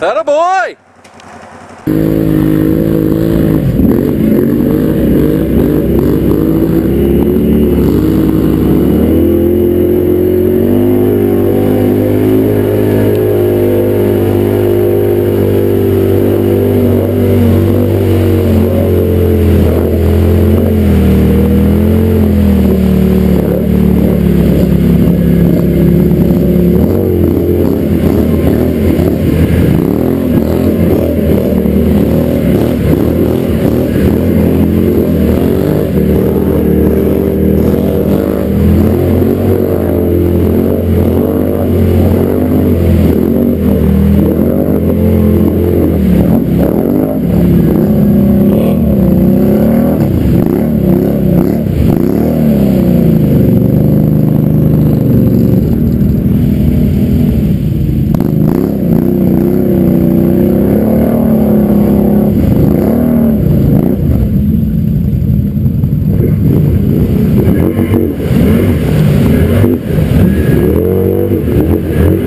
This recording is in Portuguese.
Era boi!